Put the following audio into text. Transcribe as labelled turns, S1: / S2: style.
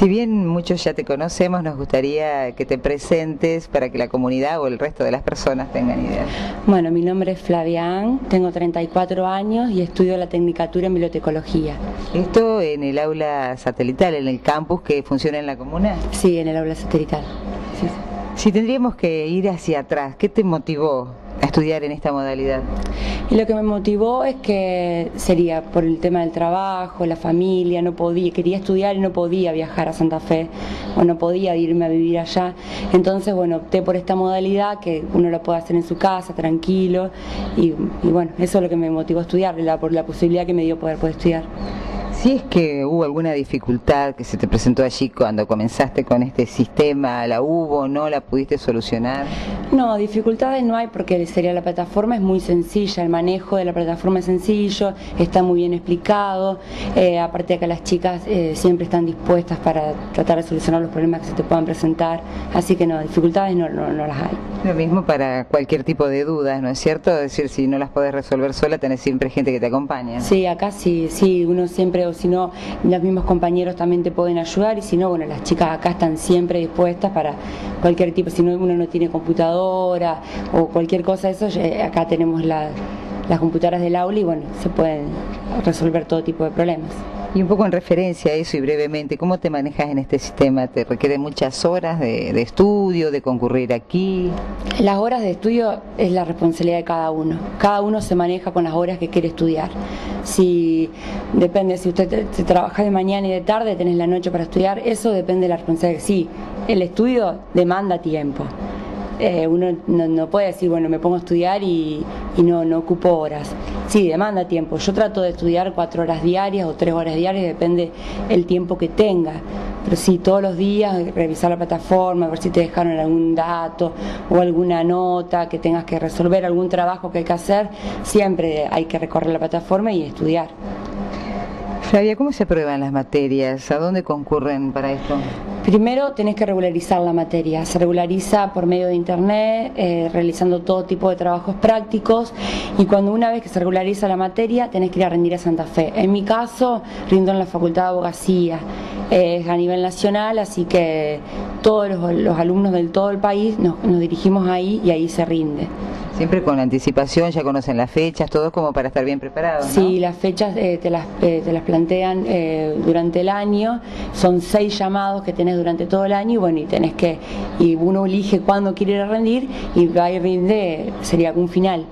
S1: Si bien muchos ya te conocemos, nos gustaría que te presentes para que la comunidad o el resto de las personas tengan idea.
S2: Bueno, mi nombre es Flavián, tengo 34 años y estudio la Tecnicatura en Bibliotecología.
S1: ¿Esto en el aula satelital, en el campus que funciona en la comuna?
S2: Sí, en el aula satelital.
S1: Si tendríamos que ir hacia atrás, ¿qué te motivó a estudiar en esta modalidad?
S2: Y lo que me motivó es que sería por el tema del trabajo, la familia, no podía, quería estudiar y no podía viajar a Santa Fe o no podía irme a vivir allá. Entonces, bueno, opté por esta modalidad que uno lo puede hacer en su casa, tranquilo, y, bueno, eso es lo que me motivó a estudiar, por la posibilidad que me dio poder poder estudiar.
S1: Si es que hubo alguna dificultad que se te presentó allí cuando comenzaste con este sistema, ¿la hubo no? ¿La pudiste solucionar?
S2: No, dificultades no hay porque sería la plataforma es muy sencilla, el manejo de la plataforma es sencillo, está muy bien explicado, eh, aparte de que las chicas eh, siempre están dispuestas para tratar de solucionar los problemas que se te puedan presentar, así que no, dificultades no, no, no las hay.
S1: Lo mismo para cualquier tipo de dudas, ¿no es cierto? Es decir, si no las podés resolver sola, tenés siempre gente que te acompaña.
S2: Sí, acá sí, sí, uno siempre o si no, los mismos compañeros también te pueden ayudar y si no, bueno, las chicas acá están siempre dispuestas para cualquier tipo, si no uno no tiene computadora o cualquier cosa eso, acá tenemos las computadoras del aula y bueno, se pueden resolver todo tipo de problemas.
S1: Y un poco en referencia a eso y brevemente, ¿cómo te manejas en este sistema? ¿Te requiere muchas horas de, estudio, de concurrir aquí?
S2: Las horas de estudio es la responsabilidad de cada uno. Cada uno se maneja con las horas que quiere estudiar. Si depende, si usted trabaja de mañana y de tarde, tenés la noche para estudiar, eso depende de la responsabilidad. Sí, el estudio demanda tiempo. Eh, uno no, puede decir, bueno, me pongo a estudiar y, no, no ocupo horas. Sí, demanda tiempo. Yo trato de estudiar cuatro horas diarias o tres horas diarias, depende el tiempo que tenga. Pero sí, todos los días revisar la plataforma, ver si te dejaron algún dato o alguna nota que tengas que resolver, algún trabajo que hay que hacer, siempre hay que recorrer la plataforma y estudiar.
S1: Flavia, ¿cómo se aprueban las materias? ¿A dónde concurren para esto?
S2: Primero tenés que regularizar la materia. Se regulariza por medio de internet, eh, realizando todo tipo de trabajos prácticos y cuando una vez que se regulariza la materia tenés que ir a rendir a Santa Fe. En mi caso, rindo en la Facultad de Abogacía. Es a nivel nacional, así que todos los, alumnos del todo el país nos, dirigimos ahí y ahí se rinde.
S1: Siempre con anticipación, ya conocen las fechas, todo como para estar bien preparados.
S2: Sí, las fechas eh, te, las, eh, te las plantean durante el año, son seis llamados que tenés durante todo el año y bueno, y tenés que, y uno elige cuándo quiere ir a rendir y va y rinde, sería un final.